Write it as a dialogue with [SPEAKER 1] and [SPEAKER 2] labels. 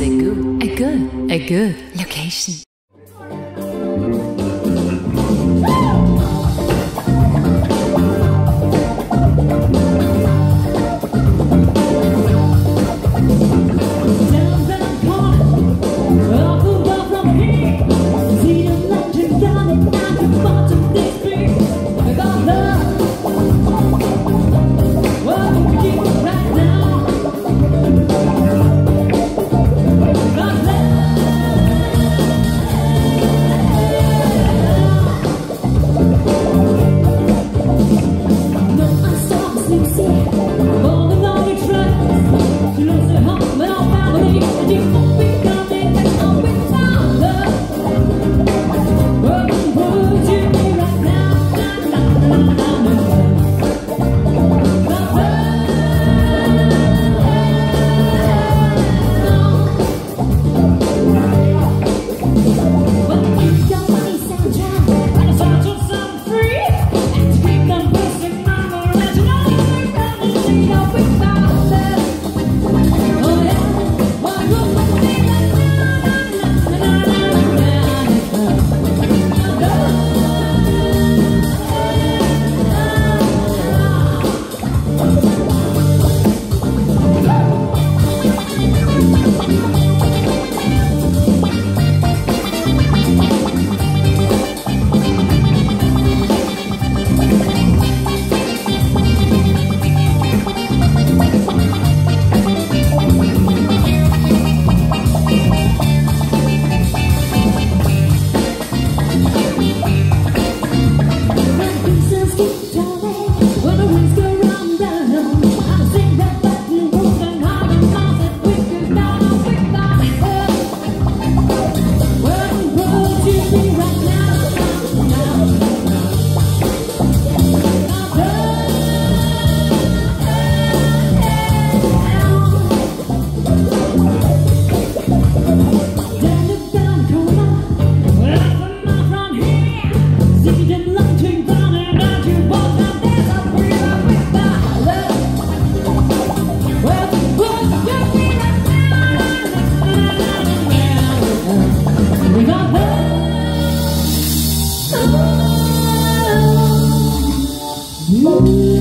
[SPEAKER 1] c'est good. A good. A good location. you.